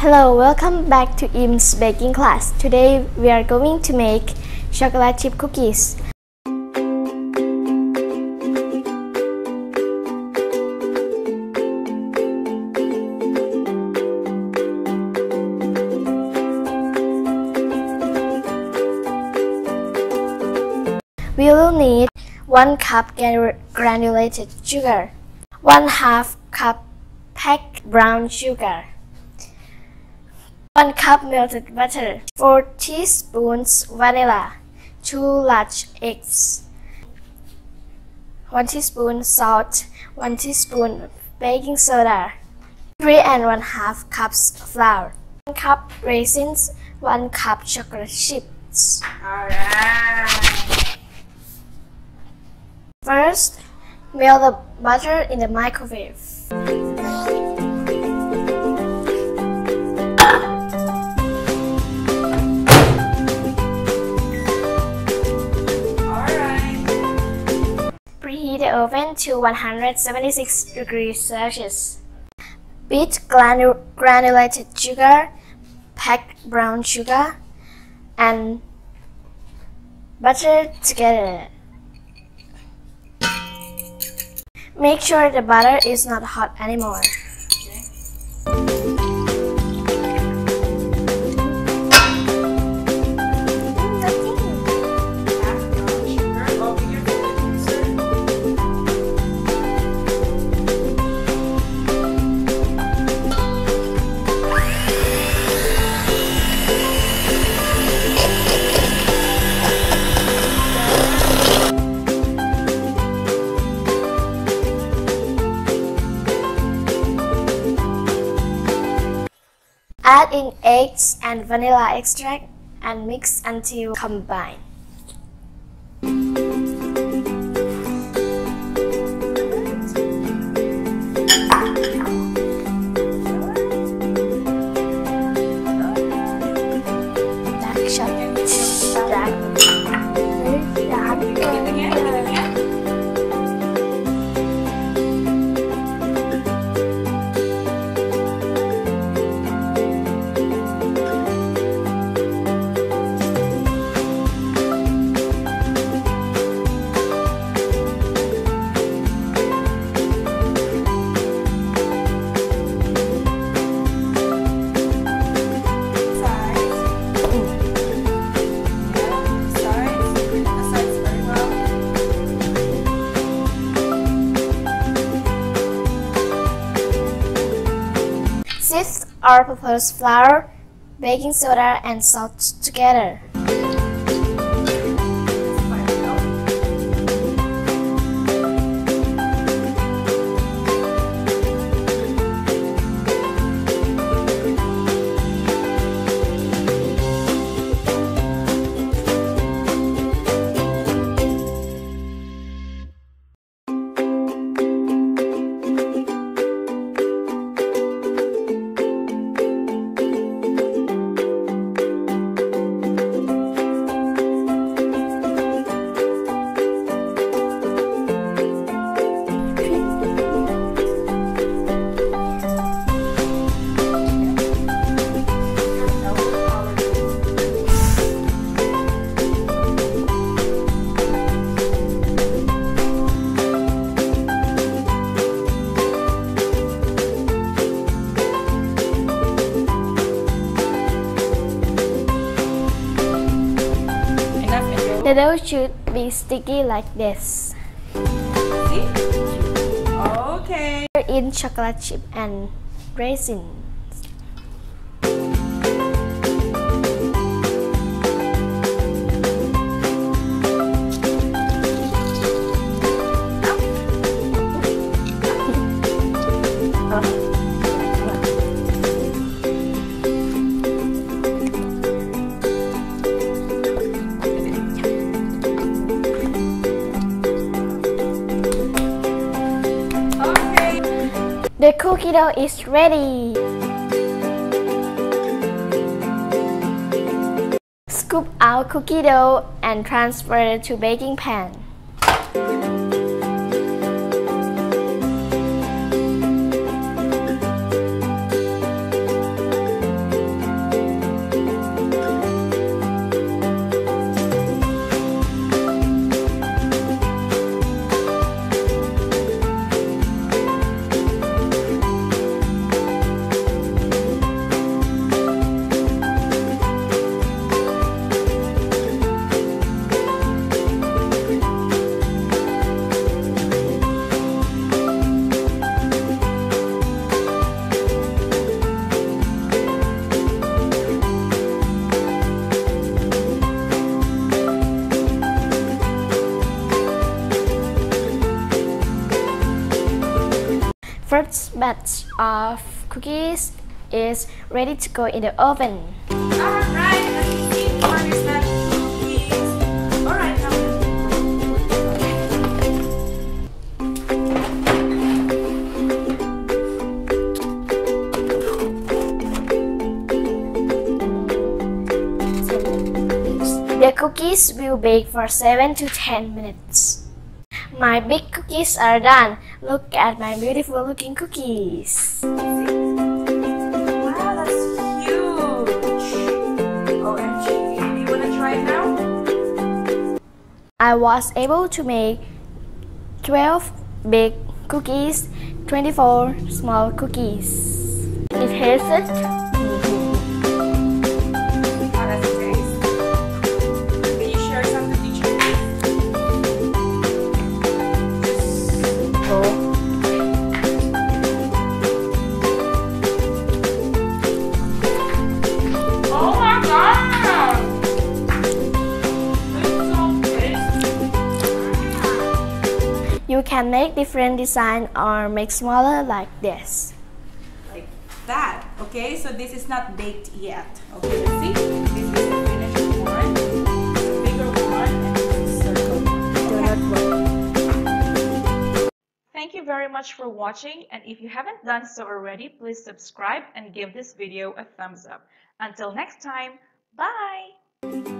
Hello, welcome back to Im's baking class. Today we are going to make chocolate chip cookies. We will need 1 cup granulated sugar, 1 half cup packed brown sugar, 1 cup melted butter, 4 teaspoons vanilla, 2 large eggs, 1 teaspoon salt, 1 teaspoon baking soda, 3 and 1 half cups flour, 1 cup raisins, 1 cup chocolate chips. Alright. First, melt the butter in the microwave. Oven to 176 degrees Celsius. Beat granu granulated sugar, packed brown sugar, and butter together. Make sure the butter is not hot anymore. In eggs and vanilla extract and mix until combined. Dark chocolate. Sift all-purpose flour, baking soda, and salt together. The dough should be sticky like this. See? Okay. In chocolate chip and raisin. The cookie dough is ready. Scoop out cookie dough and transfer it to baking pan. Batch of cookies is ready to go in the oven. Alright, let me see what is that cookies. Alright, now. The cookies will bake for 7 to 10 minutes. My big cookies are done. Look at my beautiful looking cookies. Wow, that's huge. OMG. Do you want to try it now? I was able to make 12 big cookies, 24 small cookies. It tastes How can make different design or make smaller like this. Like that. Okay, so this is not baked yet. Okay, let's see. This is the finished one. The bigger one and circle one. Okay. Thank you very much for watching and if you haven't done so already, please subscribe and give this video a thumbs up. Until next time, bye!